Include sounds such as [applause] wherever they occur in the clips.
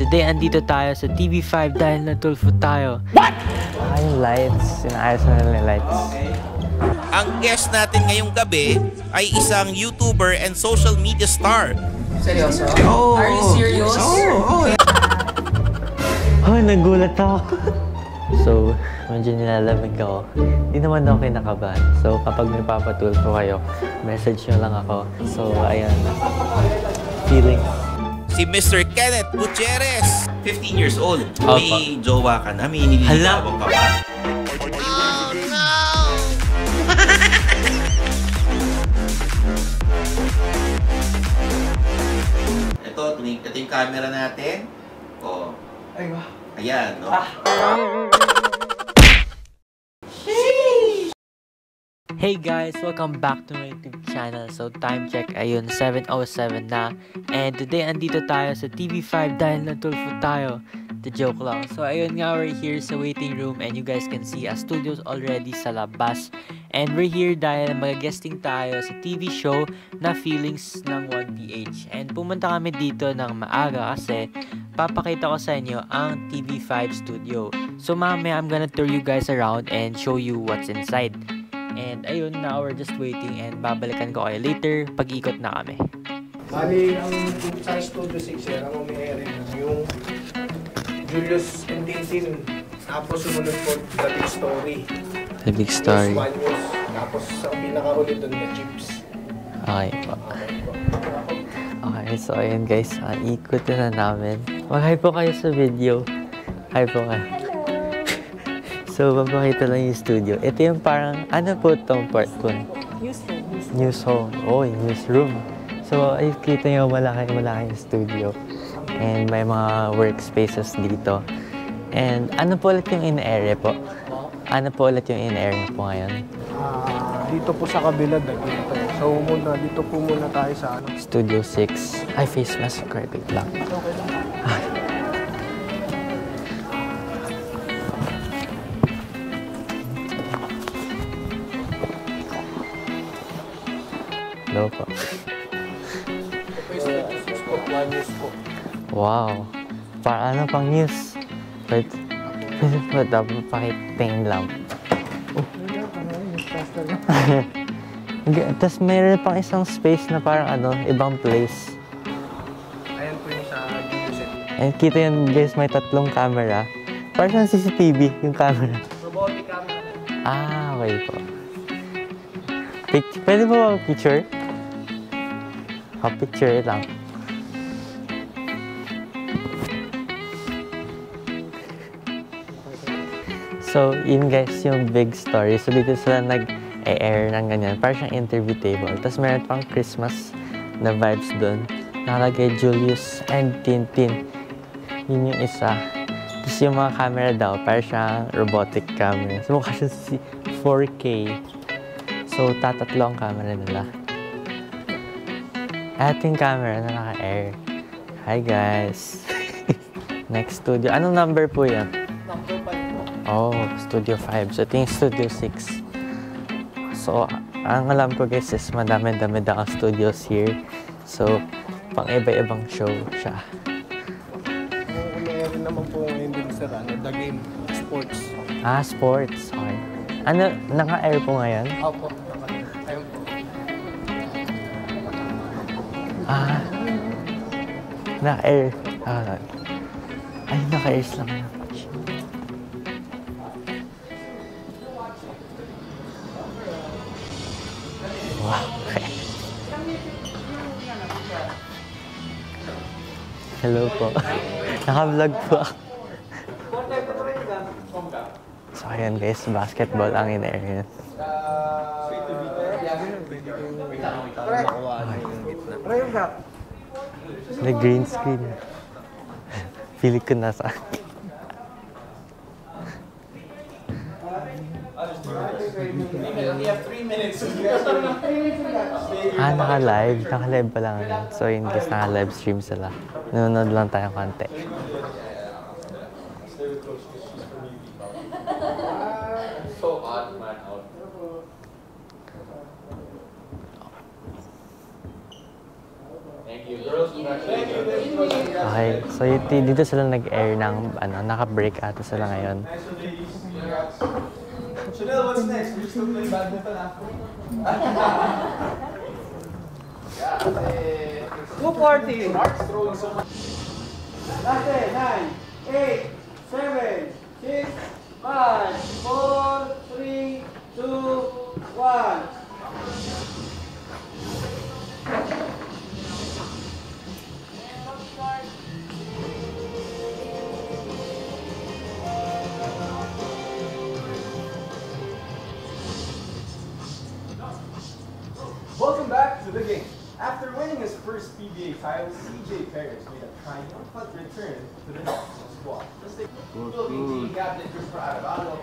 And today, andito tayo sa TV5 dahil natulfo tayo. Ah, yung lights. Sinayos na nila yung lights. Ang guest natin ngayong gabi ay isang YouTuber and social media star. Seryoso? Oh, Are you serious? Oh, Oh, nagulat ako. [laughs] so, medyo nilalamig ako. Hindi naman ako kinakabahan. So, kapag may papatulpo kayo, message nyo lang ako. So, ayan. Feeling. Si Mr. Kenneth Gutierrez. 15 years old. Opo. May jowa ka na, may nililigawan ka pa. [laughs] Ito, ito yung- ito yung camera natin. Oh. Ayan, no? Hey guys! Welcome back to my YouTube channel. So, time check, ayun, 7.07 na. And today, andito tayo sa TV5 dahil natulfo tayo. The joke lang. So, ayun nga, we're here sa waiting room and you guys can see a studios already sa labas. And we're here dahil mag-guesting tayo sa TV show na Feelings ng 1PH. And pumunta kami dito ng maaga kasi papakita ko sa inyo ang TV5 studio. So, mamaya I'm gonna tour you guys around and show you what's inside. And ayun, now we're just waiting and babalikan ko kayo later pag-ikot na kami. Bali, ang sa Studio 6 yan, ang umiere yung Julius and Tintin. Tapos sumunod po The Big Story. The big Tapos story. Manuals. Tapos ang pinakahuli doon na Chips. Okay po. Okay, so ayun guys. Uh, ikot na namin. Mag-hi po kayo sa video. Hi po kayo. So, papakita lang yung studio. Ito yung parang, ano po itong part po? Newsroom. Newsroom. Oh, newsroom. So, ay, kita nyo, malaki, malaki yung studio. And may mga workspaces dito. And ano po ulit yung in-area po? Ano po ulit yung in-area po ngayon? Ah, dito po sa kabila, dito. So muna, dito po muna tayo sa ano. Studio 6. Ay, face mask. Okay, wait lang. Okay lang. [laughs] Hello po. Ito po yung Studio 6 po, One News po. Wow. Para ano pang news? Wait. Po, dapat pakitingin lang. [laughs] Tapos mayroon pang isang space na parang ano, ibang place. Ayan po yung sa and And kita yun guys, may tatlong camera. Parang sa CCTV yung camera. Robotic camera. Ah, okay po. Pic- Pwede po ba picture? Ah, picture lang. So, yun guys, yung big story. So, dito sila nag-air ng ganyan. Parang siyang interview table. Tapos meron pang Christmas na vibes doon. Nakalagay Julius and Tintin. Yun yung isa. Tapos yung mga camera daw, parang siyang robotic camera. So, mukha siya si 4K. So, tatatlo ang camera nila. At yung camera na naka-air. Hi guys! [laughs] Next studio. Anong number po yan? Number 5 po. Oh, Studio 5. So, ito yung Studio 6. So, ang alam ko guys is madami-dami daw ang studios here. So, pang iba-ibang show siya. Umiere naman po ngayon din sa ano, The Game Sports. Ah, sports. Okay. Ano, naka-air po ngayon? Opo. Ayun po. Ah, naka-air. Ah, ay, naka-airs lang. yan. Wow. Hello po. [laughs] Naka-vlog po ako. So, ayan guys, basketball ang in-air Na green screen. Feeling ko nasa Ah, naka-live. Naka-live pa lang. So, in case naka-live stream sila. Nanonood lang tayo konti. So dito sila nag-air ng, ano, naka-break ata sila ngayon. Chanel, what's next? We're still playing badminton after. 240. Mark's throwing so much. Nate, 9, 8, 7, 6, 5, 4, 3, 2, 1. To the game. After winning his first PBA title, CJ Perez made a triumphant return to the national squad. Let's take Philippine team captain Christopher Arevalo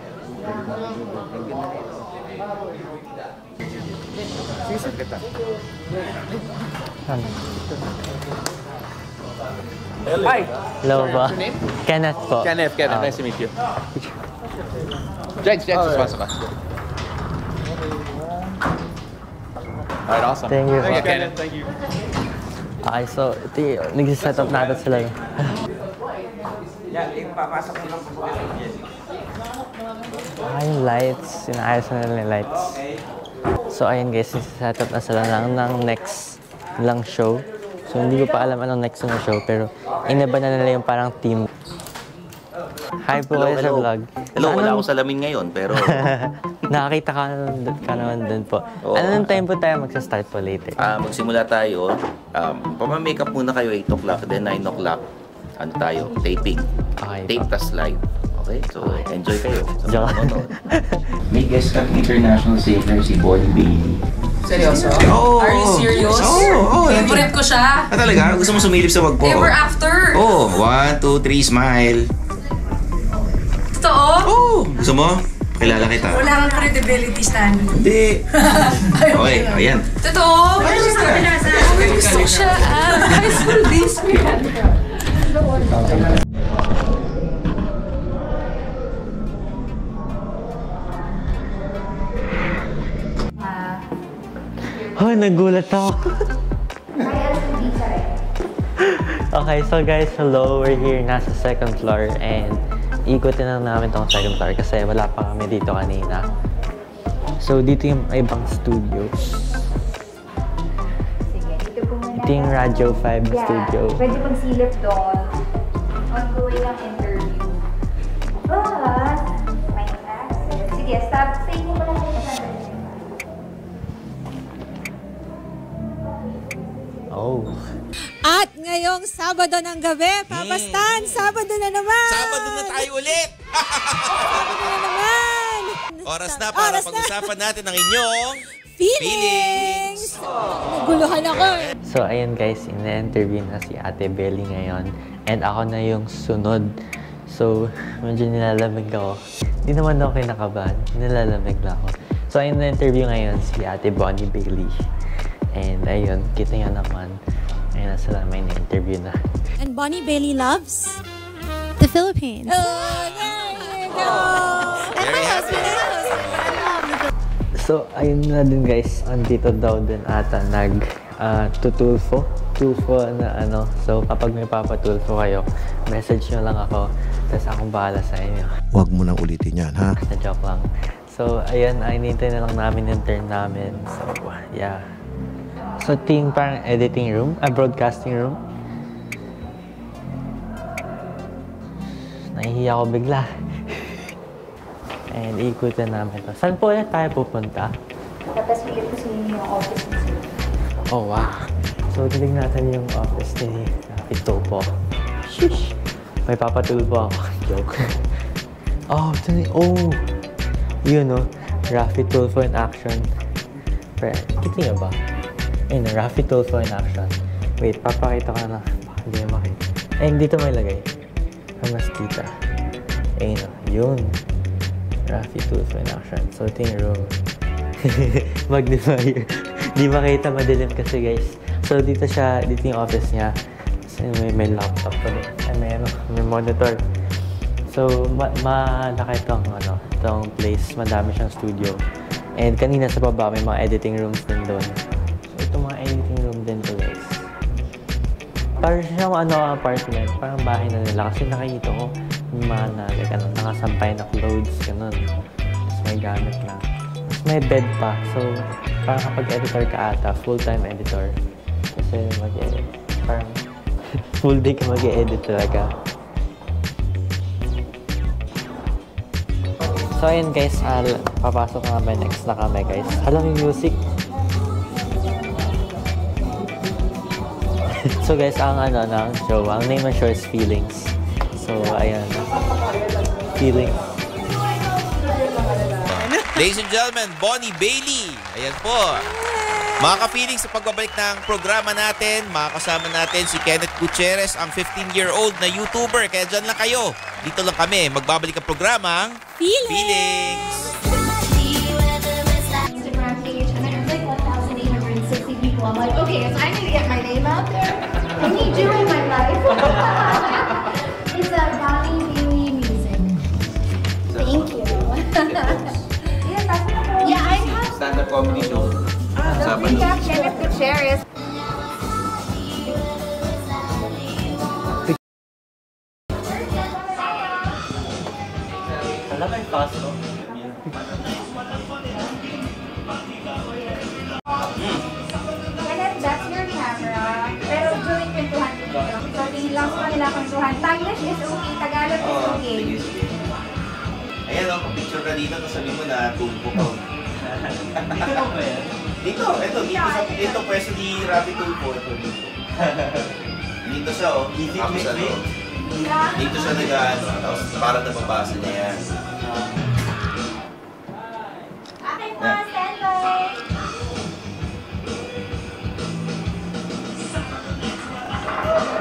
Hi. Hello po. Kenneth po. Kenneth, Kenneth, Ah. nice to meet you. Jegs, Jegs, pasok ka. Alright, awesome. Thank you po. Yeah, Kenneth. Thank you. Okay, so ito yung, nag-set up natin sila. Ah, yung lights. Sinaayos na nila yung lights. So, ayun guys, set up na sila ng, ng next lang show. So, hindi ko pa alam anong next na show, pero inaba na nila yung parang team. Hi po kayo sa vlog. Hello, wala Anong- akong salamin ngayon, pero [laughs] [laughs] Nakakita ka, naman- ka naman dun po. Oo. Anong time po tayo magsa-start po later? ah, magsimula tayo. Um, Papa-makeup muna kayo 8 o'clock, then 9 o'clock, ano tayo, taping. Okay Tape po. tas live. Okay, so enjoy kayo. [laughs] Joke. mga manonood. [laughs] May guest kang international singer si Bonnie Bailey. Seryoso? Oo. Are you serious? Oo, oo. Favorite ko siya. Ah, talaga? Gusto mo sumilip sa wag ko? Ever after. Oh, one, two, three, smile. Totoo? Oh, gusto mo? Kilala kita. Wala kang credibility, Stan. Hindi. [laughs] Okay, ayan. Totoo? Gusto ko siya. Ah, high school days ko yan. Oh, nagulat ako. okay, so guys, hello. We're here nasa second floor and ikutin lang namin tong second floor kasi wala pa kami dito kanina. So, dito yung ibang studios. Sige, dito po muna. Ito yung Radio 5 yeah, studio. Pwede magsilip doon. Ongoing ang interview. But, may access. Sige, stop. Stay ngayong Sabado ng gabi, Papastan, Sabado na naman! Sabado na tayo ulit! Sabado na naman! Oras na para Oras na. pag-usapan natin ang inyong Feelings! Naguluhan ako eh. So, ayun guys, in-interview na si Ate Belly ngayon. And ako na yung sunod. So, [laughs] medyo nilalamig ako. Hindi naman ako kinakabahan. Nilalamig lang ako. So, ayun na-interview ngayon si Ate Bonnie Bailey. And ayun, kita niyo naman. Ayun na sila, may na-interview na. And Bonnie Bailey loves the Philippines. Oh, there you go! Very happy. So, ayun na din guys. Andito daw din ata nag ah, tutulfo. Tulfo na ano. So, kapag may papatulfo kayo, message nyo lang ako. Tapos akong bahala sa inyo. Huwag mo nang ulitin yan, ha? Na joke lang. So, ayun, ay nintay na lang namin yung turn namin. So, yeah. So, ting parang editing room, a broadcasting room. Nahihiya ako bigla. [laughs] And ikutin namin to. Saan po ulit tayo pupunta? Tapos sa inyo yung office ni Sir. Oh, wow. So, tinig natin yung office ni Rafi Topo. Shush! May papatulpo ako. [laughs] Joke. oh, ito ni... Oh! Yun, no? Rafi Tulfo in action. Pre, kita niyo ba? Ayun? Rafi Tulfo in action. Wait, papakita ko na. Baka hindi mo makita. Eh, dito may lagay. Para mas kita. Ayun, no? Yun. Rafi Tulfo in action. So, ito yung room. [laughs] Magnifier. [laughs] Di makita madilim kasi guys. So dito siya, dito yung office niya. Kasi may, may laptop pa din. Ay, may, ano, may monitor. So, ma malaki itong, ano, itong place. Madami siyang studio. And kanina sa baba, may mga editing rooms din doon. Parang siyang ano, apartment. Parang bahay na nila. Kasi nakikita ko yung mga na, like, ano, nakasampay na clothes, ganun. Tapos may gamit lang. Tapos may bed pa. So, parang kapag editor ka ata, full-time editor. Kasi mag-edit. Parang [laughs] full day ka mag-edit talaga. So, ayun guys, al papasok na kami next na kami guys. Alam yung music? So guys, ang ano ng show, ang name ng show is Feelings. So, ayun. Feelings. Ladies and gentlemen, Bonnie Bailey. Ayan po. Mga ka-feeling sa pagbabalik ng programa natin, makakasama natin si Kenneth Gutierrez, ang 15-year-old na YouTuber. Kaya dyan lang kayo. Dito lang kami. Magbabalik ang programang Feelings! Feelings. Instagram page and like 1,860 people. I'm like, okay, so I need to get my name out there. I need you in my life. [laughs] it's a Bonnie Bailey Music. Thank you. yeah, I have. Stand-up comedy show. We have Kenneth Gutierrez. Lang sa kanila kwentuhan. Taglish is okay, Tagalog is okay. Ayan o, picture ka dito, tapos sabi mo na tumpo ko. Dito lang ba yan? [laughs] Dito, ito, dito sa dito pwesto ni Rafi Tulpo. Ito, dito. [laughs] Dito siya, oh. Easy Tapos click, ano, click. dito siya nag-ano, tapos parang nababasa niya yan. Okay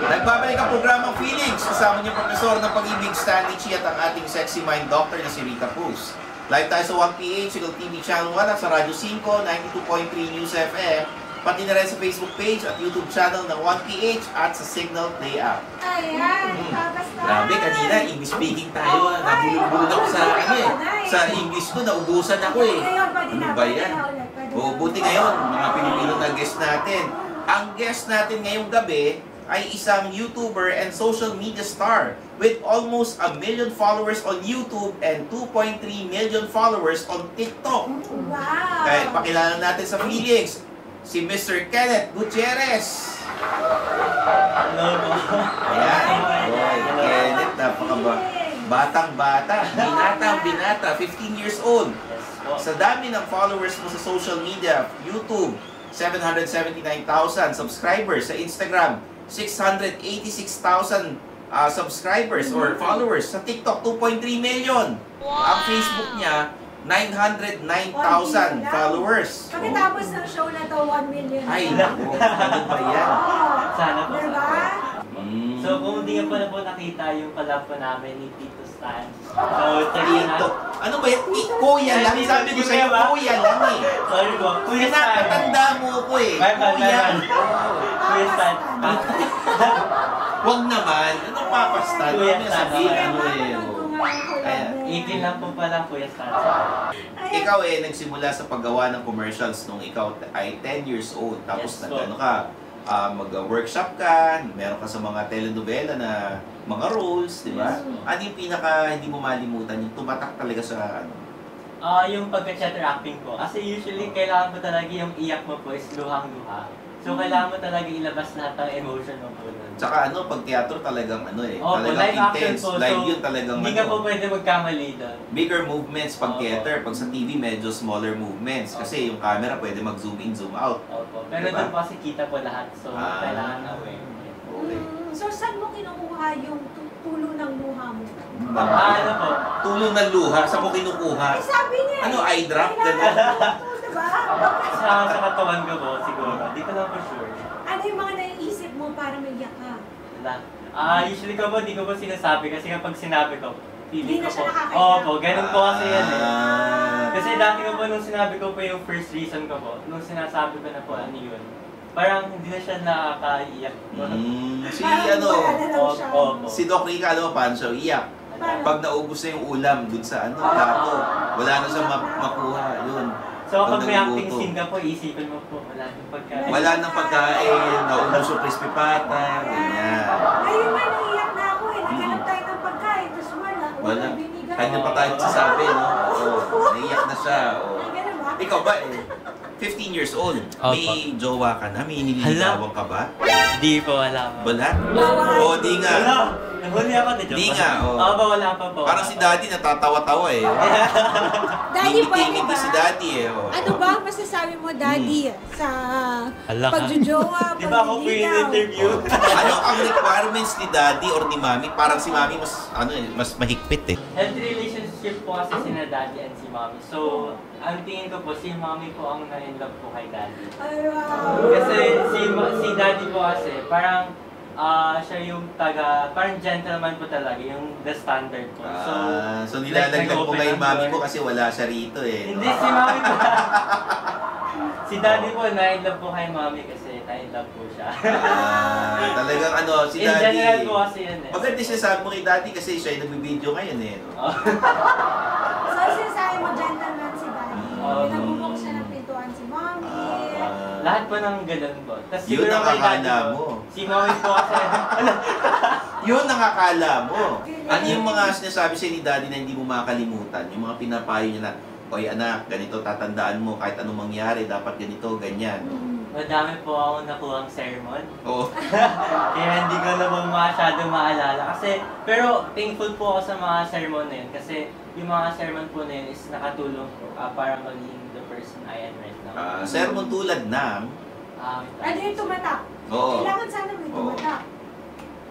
Nagbabalik ang programang Feelings. Kasama niyo Profesor ng Pag-ibig Stanley Chi at ang ating sexy mind doctor na si Rita Cruz. Live tayo sa 1PH, Sigal TV Channel 1 at sa Radyo 5, 92.3 News FM. Pati na rin sa Facebook page at YouTube channel ng 1PH at sa Signal Play app. Ayan, Hmm. kabasta. Grabe, kanina English speaking tayo. ah. Nabulong-bulong ako sa ano eh. Sa English ko, naubusan ako eh. Ano ba yan? O, buti ngayon, mga Pilipino na guest natin. Ang guest natin ngayong gabi ay isang YouTuber and social media star with almost a million followers on YouTube and 2.3 million followers on TikTok. Wow. Kaya pakilala natin sa feelings, si Mr. Kenneth Gutierrez. Hello po. Ayan. Boy, Kenneth, napakaba. Batang bata. Binatang binata. 15 years old. Sa dami ng followers mo sa social media, YouTube, 779,000 subscribers. Sa Instagram, 686,000 uh, subscribers or followers. Sa TikTok, 2.3 million. Ang Facebook niya, 909,000 followers. Pagkatapos ng show na to, 1 million. Ay, naku. Ano ba yan? Sana po. Diba? So, kung hindi nga po na po nakita yung collab po namin ni Tito Stan. So, Dito. na. Ano ba yan? Kuya lang. Sabi ko sa'yo, kuya lang eh. Sorry po. Kuya Stan. Pinapatanda mo ko eh. Kuya. Kuya Stan. Huwag naman. Anong papastan? Kuya Ano Stan. sabihin? Ano eh. oh. Ayan. 18 lang po pala Kuya Stan. Ikaw eh, nagsimula sa paggawa ng commercials nung ikaw ay 10 years old. Tapos Yes, nag-ano ka, ah, mag-workshop ka, meron ka sa mga telenovela na mga roles, di ba? Yes. Ano yung pinaka hindi mo malimutan, yung tumatak talaga sa ano? Ah, yung pagka-chatter acting po. Kasi usually, kailangan mo talaga yung iyak mo po is luhang-luha. So, kailangan mo talaga ilabas lahat ng emotion mo po. Tsaka ano, pag teatro talagang ano eh, Opo, talagang live action intense. po. Live so, yun talagang Hindi ka po ano. pwede magkamali doon. Bigger movements pag Opo. theater. Pag sa TV, medyo smaller movements. Kasi yung camera pwede mag-zoom in, zoom out. Opo. Pero Diba? doon po kasi kita po lahat. So, Ah. kailangan aware. Okay. Mm, So, saan mo kinukuha yung tu- tulo ng luha mo? Ah, ano po? Tulong ng luha, sa mo kinukuha? Ay, sabi niya Ano, eh. eye drop? Mo, diba? Sa, sa katawan ko po, siguro. Di ko lang for sure. Ano yung mga para maiyak ka? Ah, usually ko po, di ko po sinasabi kasi kapag sinabi ko, Hindi feeling na ko siya po. nakakaiyak. Opo, ganun po kasi yan eh. Ah. Kasi dati ko po nung sinabi ko po yung first reason ko po, nung sinasabi ko na po ano yun, parang hindi na siya nakakaiyak. Mm, si Parang ano, wala na daw siya. Opo, opo. si Doc Rica, paano siya iyak? Pag naubos na yung ulam dun sa ano, plato, wala na siya ma- makuha, yun. So kapag Pag may acting scene ka po, isipin mo po, pagkain. Wala nang pagkain, naubos yung crispy pata, ganyan. Ayun nga, naiyak na ako eh. Naghanap tayo ng pagkain, tapos wala. Wala. Kanya pa tayo sasabi, no? Oo, [laughs] naiyak na siya. Oo. Ikaw ba eh? 15 years old. May jowa ka na? May nililigawan ka ba? Di po, wala. Wala? Oo, di nga. Wala! Nahuli ako na joke. Di nga, oo. Oo ba, wala pa po. Parang si daddy natatawa-tawa eh. [laughs] Daddy, pwede ba? si daddy eh. oo. Ano ba ang masasabi mo, Daddy, sa Hala ka. pagjujowa, [laughs] Di ba ako po yung pagliligaw? interview? [laughs] ano ang requirements ni daddy or ni mami? Parang si mami mas ano eh, mas mahigpit eh. Healthy relationship po kasi si daddy and si mommy. So, ang tingin ko po, si mommy po ang na-inlove po kay daddy. Ay, wow. Kasi si, ma- si daddy po kasi, parang ah siya yung taga, parang gentleman po talaga, yung the standard po. So, Ah, so nilalaglag mo nag-open kay mami mo kasi wala siya rito eh. Hindi, si mami po. [laughs] si daddy po, na-inlove po kay mommy kasi na-inlove po siya. Ah, talagang ano, si In daddy. general po kasi yun eh. Maganda siya sabi mo kay daddy kasi siya yung nagbibideo ngayon eh. No? [laughs] So, sinasabi mo, gentleman si Daddy. Pinabubok Lahat po ng ganun po. Tapos Yun siguro ang kay daddy akala mo. Si mommy po kasi, [laughs] yun ang akala mo. Ano yung mga [laughs] sinasabi sa'yo ni daddy na hindi mo makakalimutan? Yung mga pinapayo niya na, Oy anak, ganito tatandaan mo kahit anong mangyari, dapat ganito, ganyan. madami po ako nakuhang sermon. Oo. [laughs] Kaya hindi ko na po masyado maalala. Kasi, pero thankful po ako sa mga sermon na yun. Kasi yung mga sermon po na yun is nakatulong po ah, para maging person I am right now. Ah, sermon tulad ng, Ah, Ano yung tumatak? Oo. Kailangan sana may Oo. tumatak.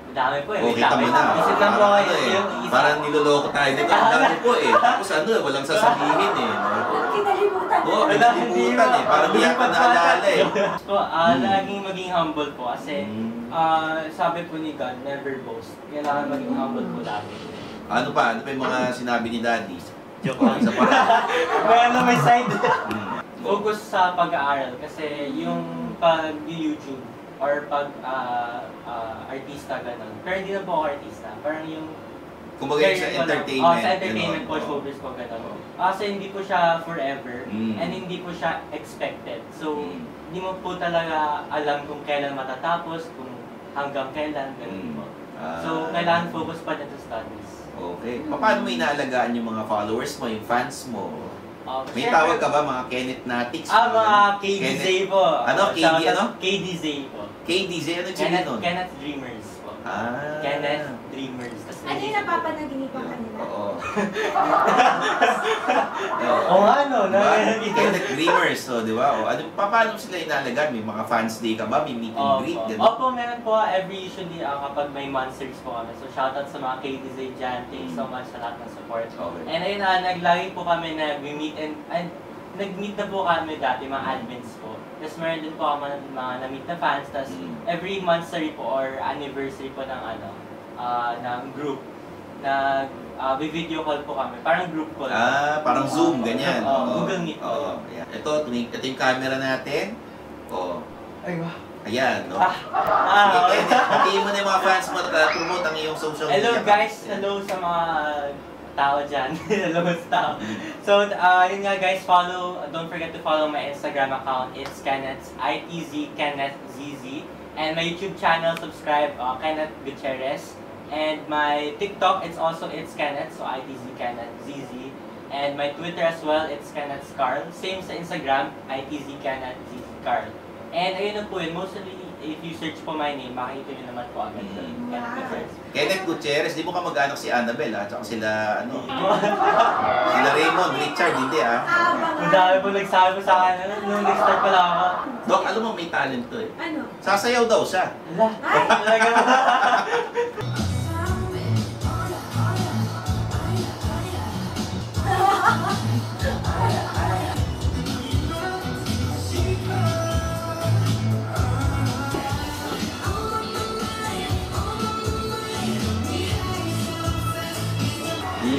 Madami po eh. oh, May kita mo dami. na. Isip lang po Parang kayo. ano eh, Yung isa. Parang niloloko tayo dito. Ang dami po eh. [laughs] Tapos ano eh, walang sasabihin eh. no? Kinalimutan. Oo, Wala, kinalimutan eh. Parang di yata naalala eh. [laughs] So, ah, laging maging humble po kasi Hmm. ah, sabi po ni God, never boast. Kailangan maging humble po lagi. Ano pa? Ano pa yung mga sinabi ni daddy? Joke lang. Isa pa. [laughs] may ano, may side. Hmm. Focus sa pag-aaral kasi yung pag-YouTube or pag ah, ah, artista ganun. Pero hindi na po ako artista. Parang yung Kumbaga yung sa ko entertainment. Oh, sa entertainment po, Oo. showbiz po ganun. Kasi hindi po siya forever Mm. and hindi po siya expected. So, Mm. hindi mo po talaga alam kung kailan matatapos, kung hanggang kailan, ganun Mm. po. Ah. So, kailangan focus pa din sa studies. Okay. Paano mo inaalagaan yung mga followers mo, yung fans mo? Um, May tawag ka ba mga Kenneth Natics? Ah, mga KDZ po. Ano? KD ano? KDZ po. KDZ? Ano yung Kenneth, nun? Kenneth Dreamers. Ah. Kenneth Dreamers. Tas Ano yung napapanaginipan kanila? [laughs] Oo. Oo nga, no? Diba? Kenneth Dreamers, so, di ba? O, ano, pa- paano sila inaalagaan? May mga fans day ka ba? May meet and greet? Opo. Ganun? Opo, meron po every usually ah, kapag may monsters po kami. So shoutout sa mga KDZ dyan. Thank you so much sa lahat ng support. Okay. And ayun na, naglagi po kami na meet and, and nag-meet na po kami dati, mga admins po. Tapos meron din po kami ng mga na-meet na fans. Tapos Mm. every monthsary po or anniversary po ng ano, ah, ng group, na ah, video call po kami. Parang group call. Ah, parang Zoom, ganyan. Oo, Oo. Google Meet po. Oo. Ayan. Ito, tuming- ito yung camera natin. Oo. Ay, wow. Ayan, no? Ah, ah, Sige, okay. Hatiin mo na yung mga fans mo at promote ang iyong social media. Hello guys, hello sa mga tao dyan. [laughs] hello tao. So, uh, yun nga guys, follow, don't forget to follow my Instagram account. It's Kenneth, I-T-Z, Kenneth ZZ. And my YouTube channel, subscribe, uh, Kenneth Gutierrez. And my TikTok, it's also It's Kenneth, so I-T-Z, Kenneth ZZ. And my Twitter as well, it's Kenneth Carl. Same sa Instagram, I-T-Z, Kenneth ZZ Carl. And ayun na po yun, mostly if you search po my name, makikita nyo naman po agad. Mm. Kenneth Gutierrez. Kenneth Gutierrez, di mo ka mag-anak si Annabel, ha? Tsaka sila, ano, [laughs] sila Raymond, Richard, hindi, ah. Ang dami po nagsabi sa akin, ano, nung nag-start pa lang ako. Dok, alam mo, may talent to, eh. Ano? Sasayaw daw siya. Ala, talaga [laughs]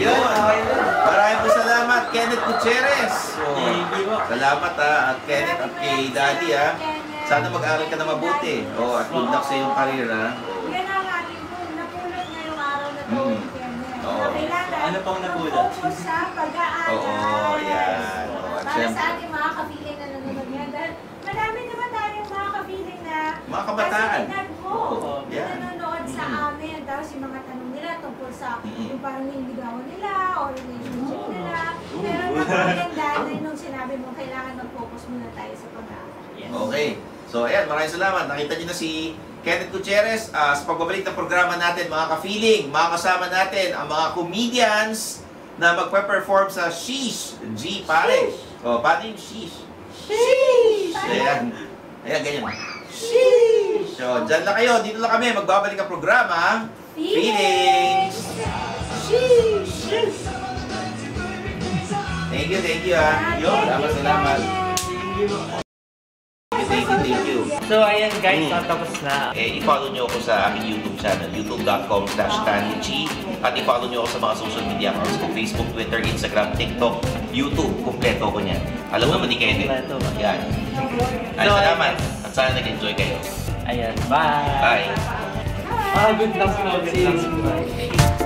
Yun. Maraming po salamat, Kenneth Gutierrez. Po. salamat, ha, at Kenneth at kay Daddy, ha. Sana mag-aaral ka na mabuti. Oh, at good luck sa iyong career, ha. Yan ang ating kung napulot ngayong araw na to, Mm. Kailangan Ano pang napulot? mag-focus sa pag-aaral. Oo, yan. Oo, at para Siyempre. sa ating mga kapiling na nanonood ngayon. Dahil madami naman tayong mga kapiling na Mga kabataan. kasi edad mo, yeah. nanonood sa Mm. amin. Tapos yung mga tanong tungkol sa yung parang yung ligawan nila o relationship nila. Pero napakaganda na nung sinabi mo, kailangan mag-focus muna tayo sa pag-aaral. Okay. So, ayan, maraming salamat. Nakita niyo na si Kenneth Gutierrez ah, sa pagbabalik ng programa natin, mga ka-feeling, mga kasama natin, ang mga comedians na magpe-perform sa Sheesh G pare. O, paano yung Sheesh? Sheesh! Ayan. Ayan, ganyan. Sheesh! So, dyan lang kayo. Dito lang kami. Magbabalik ang programa. Feelings! Thank you, thank you ah. Yo, salamat, salamat. Thank you, thank you. So, ayan guys, Mm. tapos na. Eh, i-follow nyo ako sa aking YouTube channel, youtube.com slash G. At i-follow nyo ako sa mga social media accounts ko, Facebook, Twitter, Instagram, TikTok, YouTube. Kompleto ko niyan. Alam mo, ni Kenneth. Kompleto ba? Yan. Ay, salamat. At sana nag-enjoy kayo. Ayan, bye! Bye. Ah, good luck po. Good luck po.